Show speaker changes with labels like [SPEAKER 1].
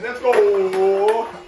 [SPEAKER 1] Let's go!